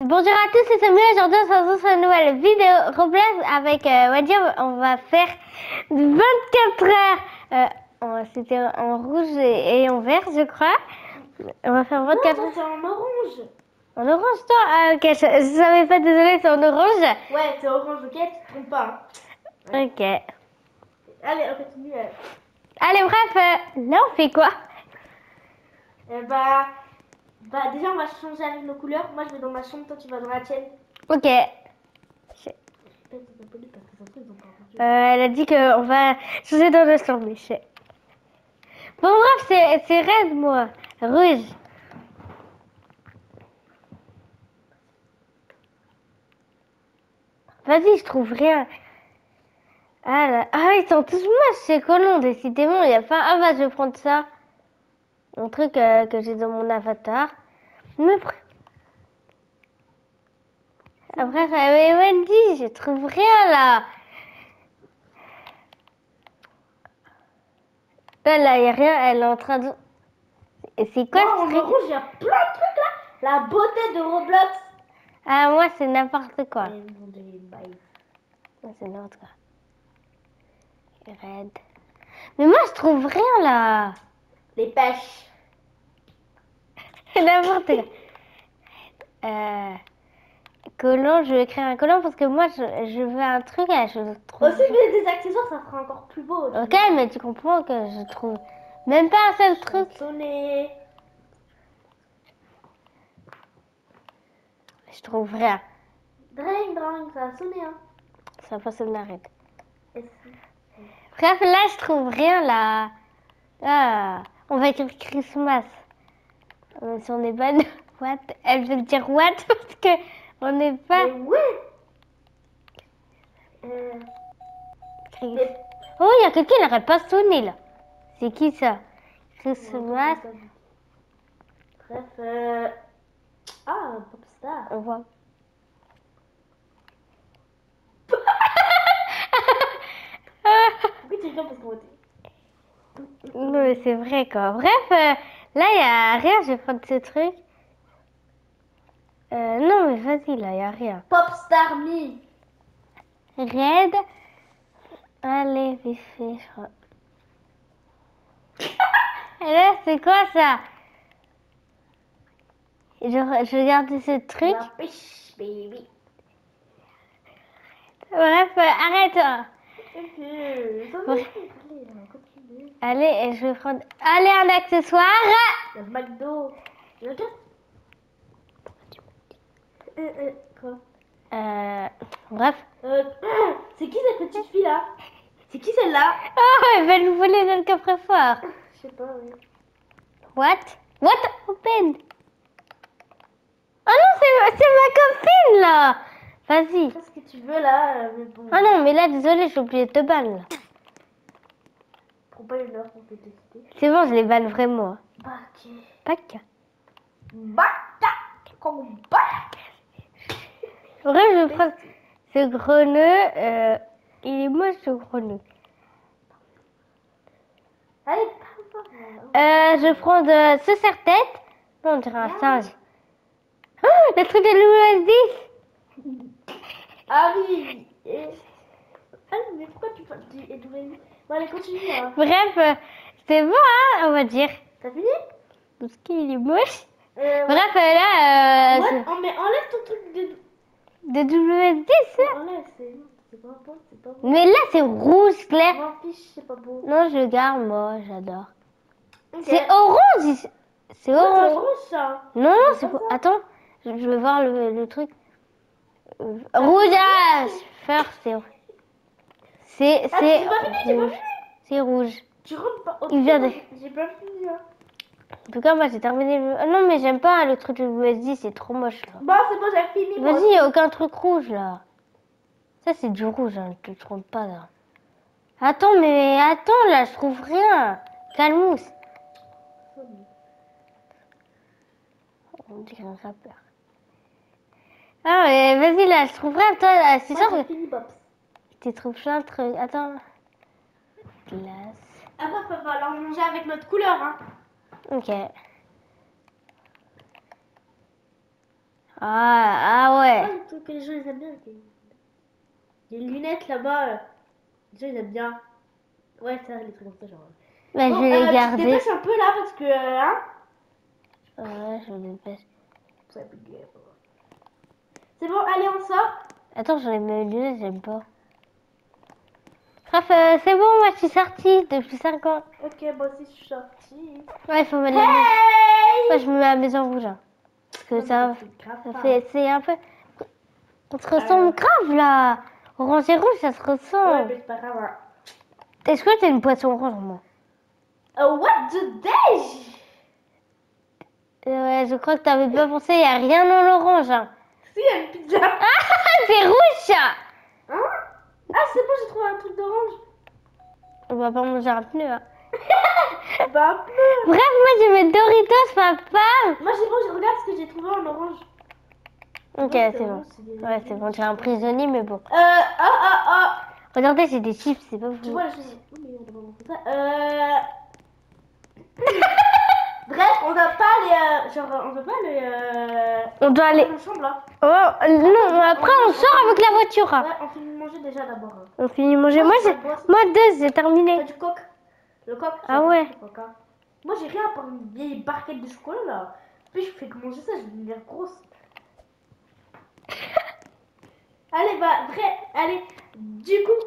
Bonjour à tous, c'est Samuel. Aujourd'hui, on se retrouve sur une nouvelle vidéo Roblox avec euh, Wadi. On va faire 24 heures. Euh, C'était en rouge et, et en vert, je crois. On va faire 24 heures. c'est en orange. En orange, toi? Ah, ok, je, je savais pas, désolée, c'est en orange. Ouais, c'est orange, ok, tu te trompes pas. hein. Ok. Allez, on continue. euh. Allez, bref, euh, là, on fait quoi? Euh, bah, bah, déjà, on va changer avec nos couleurs. Moi, je vais dans ma chambre, toi, tu vas dans la tienne. Ok. Euh, elle a dit qu'on va changer dans le chambre, Michel. Bon, bref, c'est red, moi. Rouge. Vas-y, je trouve rien. Ah, là. ah ils sont tous moches, ces colons, décidément. Il y a pas... Ah, bah, je vais prendre ça. Un truc euh, que j'ai dans mon avatar. Me pr- Après, Wendy, je trouve rien, là. Là, là, il n'y a rien, elle est en train de... Et c'est quoi Oh, ce truc y a plein de trucs là. La beauté de Roblox. Ah, moi, c'est n'importe quoi. Moi, c'est n'importe quoi. Red. Mais moi, je trouve rien, là. Les pêches. N'importe quoi. Euh... Colon, je vais créer un colon parce que moi, je, je veux un truc, là, je trouve... Aussi, mais des accessoires, ça fera encore plus beau. Ok, mais tu comprends que je trouve même pas un seul truc. Sonner. Je trouve rien. Dring, dring, ça a sonné, hein. Ça passe une arrête. Et c'est- Bref, là, je trouve rien, là. Ah, on va écrire Christmas. Euh, Si on n'est pas... What? Elle veut dire what? Parce que on n'est pas... Mais ouais. Euh, Oh, il y a quelqu'un qui n'arrête pas de sonner, là. C'est qui, ça? Christmas Bref, euh... Ah, Popstar. On voit. Pourquoi tu rigoles parce qu'on. Non, mais c'est vrai, quoi. Bref, euh, là, il n'y a rien. Je vais prendre ce truc. Euh, non, mais vas-y, là, il n'y a rien. Popstar Me. Red. Allez, vite fait, je crois. Et là, c'est quoi ça? Je, je regarde ce truc. Pêche, baby. Bref, euh, arrête. hein. Allez, je vais prendre. Allez, un accessoire. Le McDo. Euh, euh, quoi Euh, bref. euh, C'est qui cette petite fille là C'est qui celle-là? Oh, elle va nous voler notre coffre-fort. Je sais pas, oui. What? What Open Oh non, c'est ma copine là Vas-y. Fais ce que tu veux là, mais bon. Ah non, mais là, désolé, j'ai oublié de te ban là. Prends pas une heure pour te tester. C'est bon, je les banne vraiment. Bah, ok. Pac. Bata Comme bac Bref, je prendre ce gros nœud. euh, il est moche ce gros nœud. Allez. Euh, je prendre euh, ce serre-tête. Non, on dirait un singe. Oh, le truc de l'OS10 Ah oui et... Ah mais pourquoi tu parles Rémi Bon allez continue là. Bref, euh, c'est bon, hein, on va dire. T'as fini? Parce qu'il est moche. euh, Bref, euh, là, euh, ouais, oh, mais enlève ton truc de... de WS10. hein. Enlève, c'est... pas beau, c'est pas beau. Mais là, c'est rouge clair. M'en fiche, c'est pas beau. Non, je garde, moi, j'adore. Ok. C'est orange. C'est Ouais, c'est orange. ça. Non, non, C'est ça. Attends, je, je vais voir le, le truc. Rouge à first, c'est. C'est. Ah, C'est rouge. C'est rouge. Tu rentres pas... Il vient de- J'ai pas fini hein. En tout cas, moi, j'ai terminé le. Ah non, mais j'aime pas le truc de USD, c'est trop moche là. Bon, c'est bon, j'ai fini. moi. Vas-y, y a aucun truc rouge là. Ça, c'est du rouge, hein, tu te trompes pas là. Attends, mais attends, là, je trouve rien. Calmous. On dirait un rappeur. Ah, mais vas-y, là, je trouve rien. Toi, là, c'est sûr que. Tu trouves plein de trucs. Attends. Glace. Après, il va falloir manger avec notre couleur, hein. Ok. Ah, ah ouais. Ah, truc que les gens ils aiment bien. ok. Les lunettes là-bas, euh, les gens ils aiment bien. Ouais, ça, les trucs comme ça, genre. Bah, Bon, je vais euh, les garder. te dépêches un peu là parce que. euh, hein Ouais, je les dépêche. Guerre. C'est bon, allez, on sort. Attends, j'enlève mes lunettes, j'aime pas. Bref, euh, c'est bon, moi je suis sortie depuis 5 ans. Ok, moi aussi je suis sortie. Ouais, il faut la maison. Hey Moi je me mets à la maison rouge. hein. Parce que ça, ça fait, c'est un peu. On se ressemble grave là. Orange et rouge, ça se Ouais, ressemble. mais c'est pas grave. hein. Est-ce que t'es une poisson orange, moi? Oh, what the dash Euh, Ouais, je crois que t'avais pas pensé, y a rien dans l'orange. Hein. Si, y a une pizza. Ah, c'est rouge ça Hein? Ah, c'est bon, j'ai trouvé un truc d'orange. On va pas manger un pneu. Hein. Bah, peu. Bref, moi je mets Doritos, papa. Moi, c'est bon, je regarde ce que j'ai trouvé en orange. Ok, Ouais, c'est bon. Ouais, c'est bon, j'ai un prisonnier, mais bon. Euh, ah, ah, ah. Regardez, c'est des chips, c'est pas Tu vous. vois. Oh, montrer ça. Euh. Bref, on n'a pas les. euh, Genre, on n'a pas les. Euh... On doit aller. chambre là. Oh, non, après on sort avec la voiture. hein. Ouais, on finit de manger déjà d'abord. hein. On finit de manger. Moi, bosse. Moi, deux, j'ai T'as terminé. du coq Le coq Ah ouais. coq, hein. Moi j'ai rien à part une vieille barquette de chocolat là. Puis je fais que manger ça, je vais devenir grosse. allez, bah, vrai, allez. Du coup,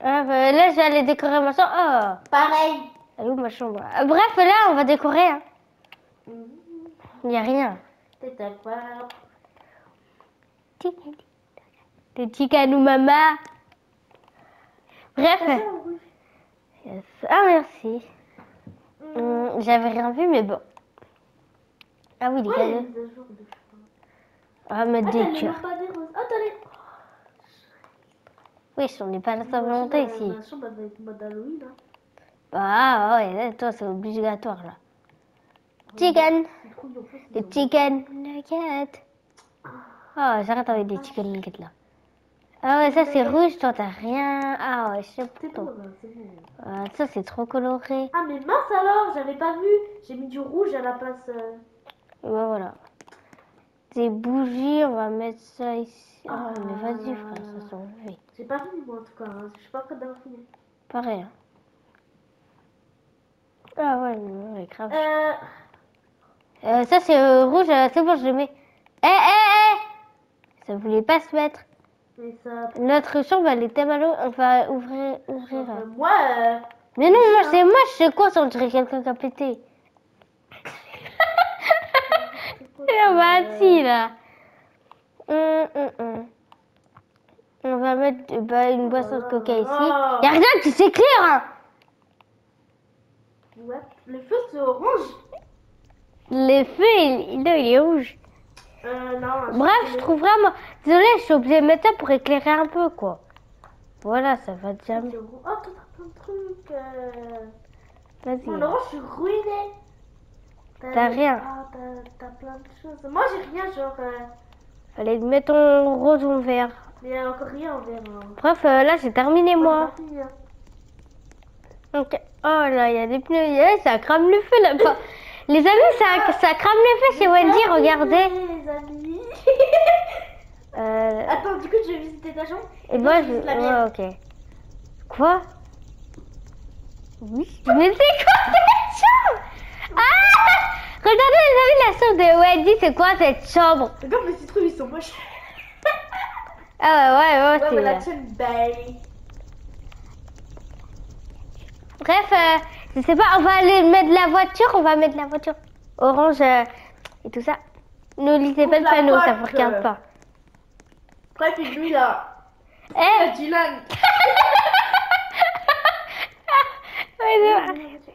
Ah, bah, là, aller décorer ma chambre. Oh, pareil. Elle est où ma chambre Ah, Bref, là, on va décorer. Hein. Il n'y a rien. Des chicanou mama. Bref. Yes. Ah, merci. Hum, J'avais rien vu, mais bon. Ah oui, cadeaux. des On va mettre Ah, des cœurs. Ah. Oui, on n'est pas à la Saint-Valentin ici. Bah, ouais, là, toi, c'est obligatoire, là. Chicken. C'est- chicken nuggets. Oh, j'arrête avec des chicken nuggets, là. Ah ouais, ça, c'est rouge, toi, t'as rien. Ah ouais, je sais C'est pas. bon. Ah, ça, c'est trop coloré. Ah, mais mince alors, j'avais pas vu. J'ai mis du rouge à la place. euh, Et bah, voilà. Des bougies, on va mettre ça ici. Ah, mais vas-y, frère, ça s'en va. J'ai pas fini moi en tout cas, hein. je suis pas prête d'avoir fini. Pareil. hein. Ah ouais, ouais, grave. Euh, Euh, ça, c'est euh, rouge, euh, c'est bon, je le mets. Eh, eh, eh Ça voulait pas se mettre. mais ça. Notre chambre, elle était mal. On va ouvrir. ouvrir. euh, moi, euh, Mais non, moi, c'est moi, je sais quoi, ça, on dirait quelqu'un qui a pété. On va assis, là. Hum, hum, hum. On va mettre bah, une boisson de coca ici. Oh. Y a rien qui s'éclaire, hein ouais, le feu c'est orange. Le feu, il, non, il est rouge. Euh, non. Bref, je trouve vraiment. Désolée, je suis obligée de mettre ça pour éclairer un peu, quoi. Voilà, ça va déjà. rouge. Oh, t'as plein de trucs. Euh... Vas-y. Mon orange, je suis ruinée. T'as rien. Ah, t'as- plein de choses. Moi j'ai rien, genre. Euh... Allez, mets ton rose ou vert. Il y a encore rien en vert. hein. Bref, euh, là, j'ai terminé, moi. hein. Ok. Oh là, il y a des pneus. Eh, ça crame le feu là-bas. Les amis, ça, ça crame le feu chez Wendy, regardez. Les amis. Euh, Attends, du coup, je vais visiter ta chambre. et moi, je. la mienne. Ouais, ok. Quoi? Oui. Mais c'est quoi cette chambre? Ah Regardez, les amis, la chambre de Wendy, c'est quoi cette chambre? Regarde mes citrouilles, ils sont moches. Ah ouais, ouais, ouais, Ouais, mais la tienne, belle. Bref, euh, je sais pas, on va aller mettre la voiture, on va mettre la voiture orange euh, et tout ça. Ne lisez pas le panneau, ça vous regarde pas. Bref, lui là. Eh La Dylan.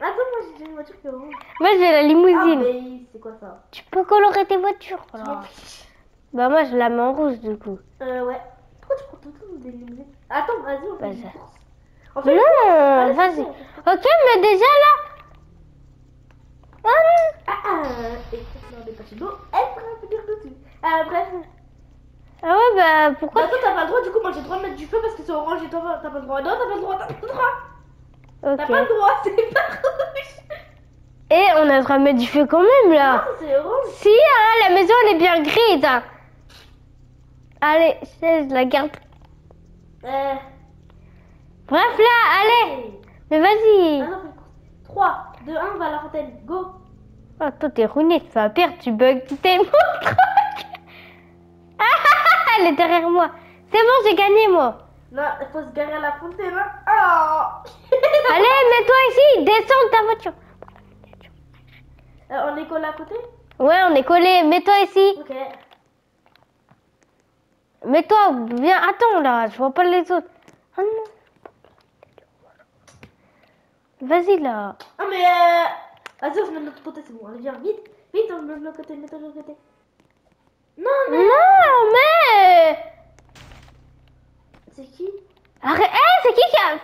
Attends, moi j'ai une voiture qui est orange. Moi, je vais la Ah, limousine. mais c'est quoi ça Tu peux colorer tes voitures. Fiche. Bah, moi, je la mets en rouge du coup. Euh, ouais. Pourquoi tu prends tout le temps des limousines Attends, vas-y, on fait Bah, fait Non, vas-y. Ok, mais déjà là. Ah, Ah, ah, et on est passé d'eau, elle pourrait un peu dire dessus. Ah, bref. ah ouais, bah Bah, pourquoi toi, t'as pas le droit, du coup, moi j'ai le droit de mettre du feu parce que c'est orange et toi, t'as pas le droit. Non, t'as pas le droit, t'as pas le droit. T'as Ok. pas le droit, c'est pas rouge. Et on a le droit de mettre du feu quand même là. Non, c'est orange. Si, hein, la maison elle est bien grise. hein. Allez, je la garde. Euh, Bref là, allez. Mais vas-y. ah non, 3, 2, 1, va la. Go. Oh, toi t'es ruiné, tu vas perdre, tu bugs tellement le truc. Ah, ah, ah, elle est derrière moi. C'est bon, j'ai gagné moi. Non, il faut se garer à la fontaine. hein. Oh. Allez, mets-toi ici, descends de ta voiture. Euh, on est collé à côté? Ouais, on est collé. Mets-toi ici. Ok. Mets-toi, viens, attends là, je vois pas les autres. Ah non. Vas-y là. Ah mais euh... Vas-y, on se met de l'autre côté, c'est bon. Allez, viens, vite. Vite, on se met de l'autre côté, mets-toi de l'autre côté. Non, mais... Non, mais. C'est qui Arrête, eh, c'est qui qui a.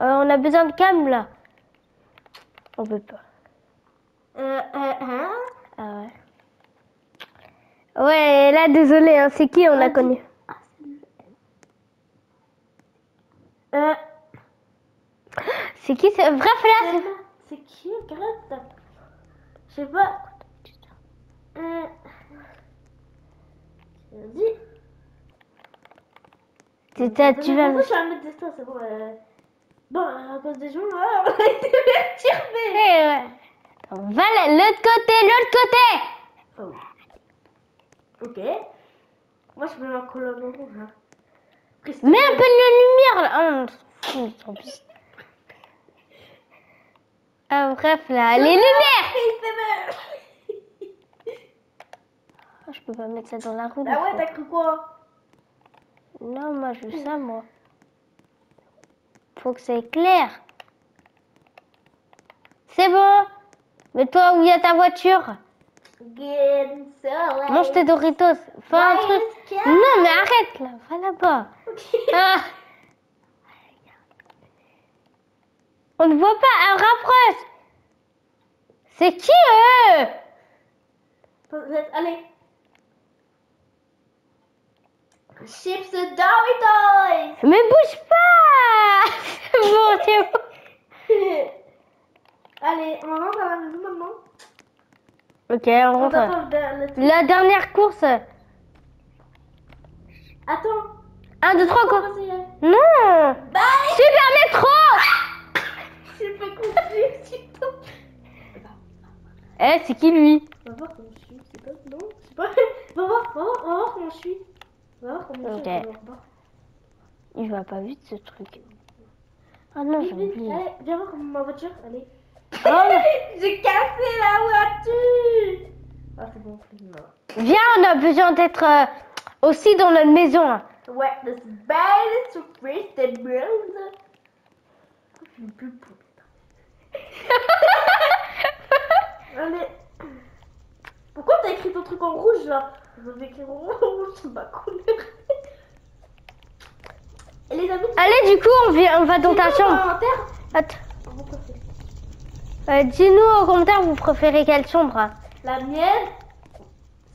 Euh, on a besoin de cam là. On peut pas. Euh, euh, hein Ah ouais. Ouais, là, désolé, hein, c'est qui on Ah, a dis- connu Ah, c'est lui. Euh... C'est qui c'est... Bref, là, C'est qui Je sais pas. Euh... Vas-y. Tu, vas. Je vais mettre distance, c'est bon. euh. Bon, à cause des gens, là, on a été perturbés. Eh, Va là, l'autre côté, l'autre côté Oh. Ok. Moi, je mets ma colonne rouge. Hein. Mets un peu de lumière là. Ah. Ah, bref, là, les lumières Ah, Je peux pas mettre ça dans la roue. Ah ouais, t'as cru quoi? Non, moi, je veux ça, moi. Faut que c'est clair. C'est bon. Mets-toi où il y a ta voiture? Mange tes Doritos. Fais un truc. Non, mais arrête là. Va là-bas. Ah. On ne voit pas. Elle rapproche. C'est qui eux? Allez. Chips Doritos Mais bouge pas. C'est bon, c'est bon. Allez, on rentre à la maison maintenant. Ok, on rentre. La dernière course. Attends. 1, 2, 3, on quoi essayer. Non Bye Super métro J'ai pas compris. Eh, c'est qui lui? On va voir comment je suis, c'est pas... Non, c'est pas... On va voir, on va voir, on va voir comment je suis. On va voir comment je suis. Il va pas vite ce truc. Ah non, j'ai oublié. Allez, viens voir comment ma voiture, allez. Oh, J'ai cassé la voiture Ah, c'est bon, viens, on a besoin d'être euh, aussi dans notre maison. hein. Ouais, das beides surprise des bronze. Je plus pour. Allez. Pourquoi t'as écrit ton truc en rouge là? Je vais écrire en rouge, c'est ma couleur. Et les amis, Allez, du coup, on, vient, on va dans ta chambre. Attends. Euh, Dis-nous au commentaire, vous préférez quelle chambre hein La mienne,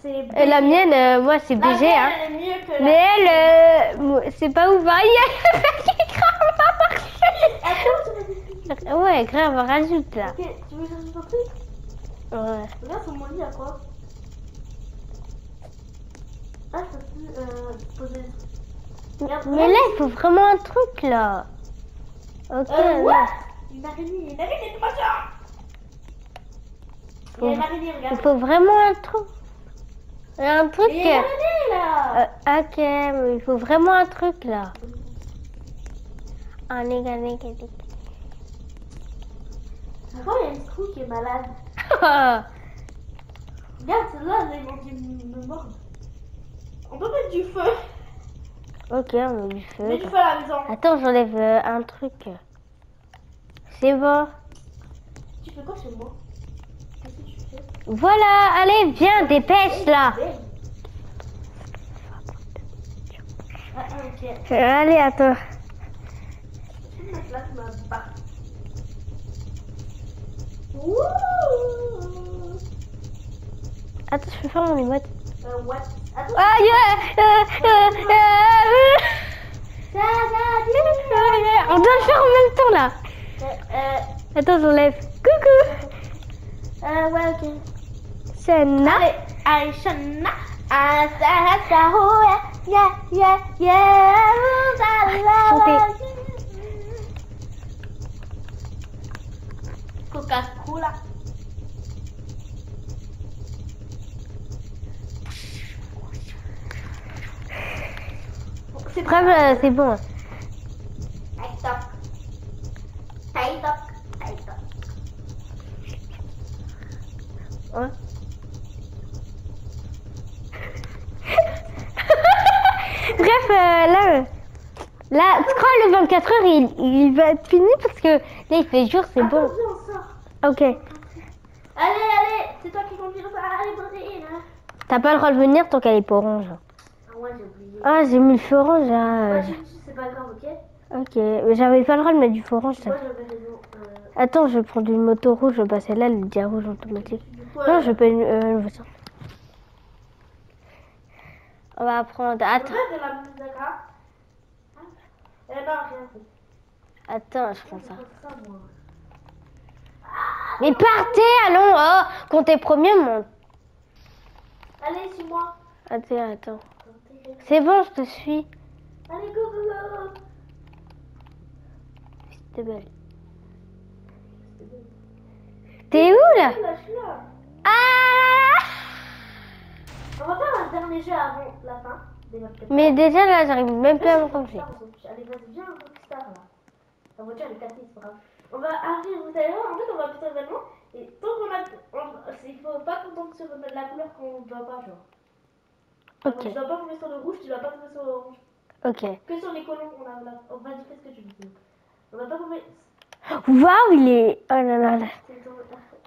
c'est Et La mienne, euh, moi, c'est BG. mienne, Hein. elle est mieux que la Mais elle, euh, c'est pas ouf. hein. Il y a qui grave expliquer. Ouais, grave, rajoute là. Ok, tu veux que je un truc? Ouais. Regarde sur mon lit à quoi? Ah, je peux plus euh, poser. Regarde, Mais là, il faut vraiment un truc là. Ok. Euh, là. what? Une araignée, une araignée de machin Il araignée, Il faut vraiment un truc. Un truc. Il araignée là Euh, ok, mais il faut vraiment un truc là. Un nigga, nigga, nigga. Pourquoi il y a une screw qui est malade Ah, Regarde, celle-là, elle est de me mordre. On peut mettre du feu. ok, on met du feu. Mets du feu à la maison. Attends, j'enlève euh, un truc. C'est bon. Tu fais quoi chez moi Qu'est-ce que tu fais Voilà, allez, viens, dépêche là. Ah, ok. Allez. Wouh Attends, je peux faire mon emote. Euh, what Attends, Ah, yeah, euh, euh, euh. On doit le faire en même temps là. Euh, Attends, j'enlève. Coucou. euh, ouais, ok. Shana. Allez, Shana. Ça, oh, yeah, yeah, yeah. Coca-Cola. C'est euh, c'est bon. TikTok. TikTok. TikTok. Hein Bref, euh, là, euh, là, tu crois le 24 heures, il, il va être fini parce que là, il fait jour, c'est bon. Ok. Allez, allez, c'est toi qui conduis. Allez, Brésil. T'as pas le droit de venir tant qu'elle est pas orange. Ah ouais, j'ai oublié. Ah, j'ai mis le feu orange là. C'est pas grave, ok? Ok, mais j'avais pas le droit de mettre du feu orange. Moi. Euh, Attends, je vais prendre une moto rouge, bah celle-là, elle est déjà rouge automatique. Non, euh, je peux une, euh, une voiture. On va prendre. en Attends, attends, je prends ça. Mais partez, allons, oh, t'es premier, mon. Allez, suis-moi. Attends, attends. C'est bon, je te suis. Allez, go, go, go. C'était belle. T'es où là? Là, On va faire un dernier jeu avant la fin. des 24 Mais déjà là, j'arrive même plus à me ranger. Allez, vas-y, viens, Rockstar là. La voiture elle est cassée, c'est pas grave. On va arriver, vous allez voir, en fait, on va faire événement. Et tant qu'on a. on- Il faut pas qu'on tombe sur la couleur qu'on ne doit pas, genre. Ok. Tu dois pas tomber sur le rouge, tu dois pas tomber sur le orange. Ok. Que sur les colons qu'on a là. On va dire qu'est-ce que tu veux. On va pas tomber. Waouh, il est. Oh là là là.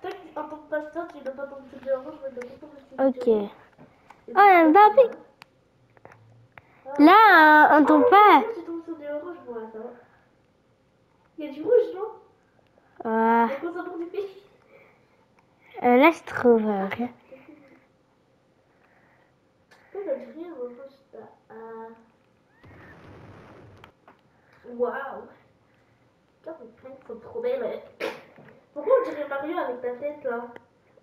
Toi qui en tant que pasteur, tu dois pas tomber sur le orange, mais tu dois pas tomber sur le Ok. Oh, un Barbie. Là, on tombe pas. Tu tombes sur du orange, moi, ça va. Il y a du rouge, non? Euh, là, je trouve euh, rien. Waouh Putain, mes sont trop belles. Pourquoi on dirait Mario avec ta tête là?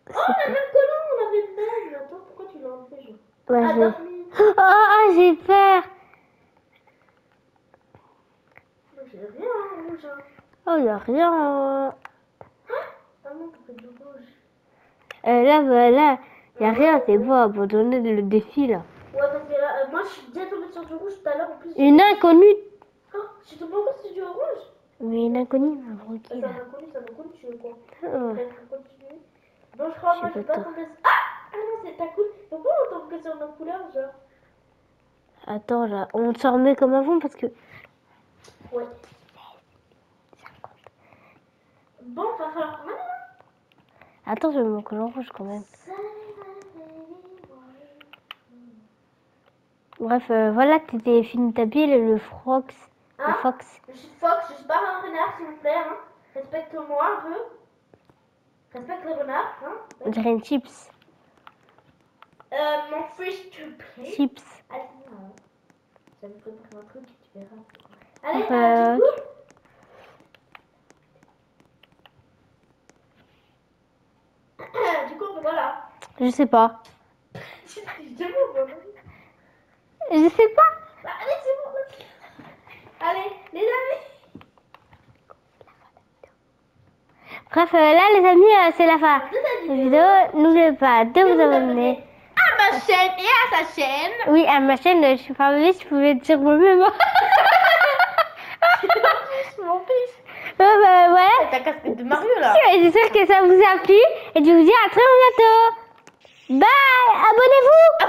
Oh, la même colon, on avait le même Attends, pourquoi tu l'as enlevé, genre Ouais, Ah, j'ai- Oh, oh, j'ai peur. Moi, J'ai rien en rouge. Oh, il y a rien. euh. Ah non, rouge. Euh, là, bah, là, il y a rien. C'est bon, abandonner le défi là. Ouais, parce que là, euh, moi je suis déjà tombée sur du rouge tout à l'heure en plus. Une inconnue. Oh, je suis tombée encore sur du rouge Mais une inconnue m'a Ça bloqué m'a connu, ça m'a connu, tu veux quoi? On va continuer. Bon, je crois, Je moi je vais pas tomber. Ah Ah non, c'est ta cool. Pourquoi on tombe que sur nos couleurs, genre Attends, là, on s'en remet comme avant parce que. Ouais. Bon, va falloir hein Attends, je vais mon collant rouge quand même. Bref, euh, voilà, t'étais fini ta pile et le Frox. Le Hein Fox. Je suis Fox, je suis pas un renard, s'il vous plaît, hein. Respecte-moi un peu. Respecte les renards, hein. On dirait une chips. Euh, mon fish to play. Chips. Allez. Ça me prépare un truc, tu verras. Allez, Euh, du coup. du coup, voilà. Je sais pas. Je sais pas. Bah, allez, c'est bon. Allez, les amis. Bref, euh, là, les amis, euh, c'est la fin vidéo. N'oubliez pas de vous abonner. Chaîne et à sa chaîne. Oui, à ma chaîne, euh, je suis pas mauvaise, je pouvais dire moi-même. Mon. Euh, bah. Ta casquette de Mario là. J'espère que ça vous a plu et je vous dis à très bientôt. Bye, abonnez-vous.